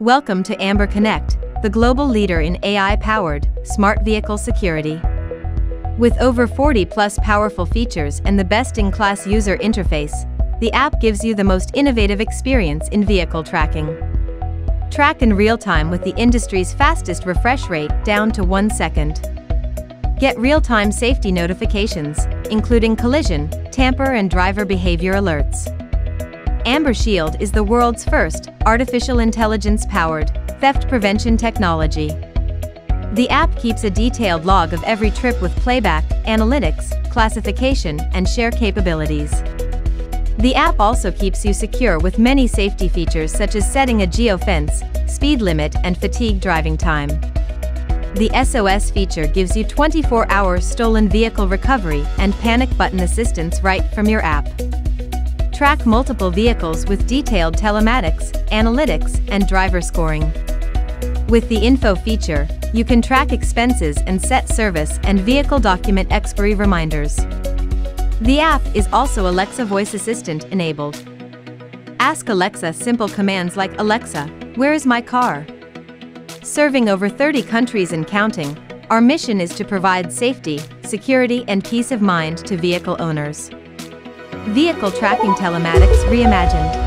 Welcome to Amber Connect, the global leader in AI-powered, smart vehicle security. With over 40 plus powerful features and the best-in-class user interface, the app gives you the most innovative experience in vehicle tracking. Track in real time with the industry's fastest refresh rate down to one second. Get real-time safety notifications, including collision, tamper and driver behavior alerts. Amber Shield is the world's first artificial intelligence-powered theft prevention technology. The app keeps a detailed log of every trip with playback, analytics, classification, and share capabilities. The app also keeps you secure with many safety features such as setting a geofence, speed limit, and fatigue driving time. The SOS feature gives you 24-hour stolen vehicle recovery and panic button assistance right from your app. Track multiple vehicles with detailed telematics, analytics, and driver scoring. With the Info feature, you can track expenses and set service and vehicle document expiry reminders. The app is also Alexa voice assistant enabled. Ask Alexa simple commands like Alexa, where is my car? Serving over 30 countries and counting, our mission is to provide safety, security, and peace of mind to vehicle owners. Vehicle Tracking Telematics Reimagined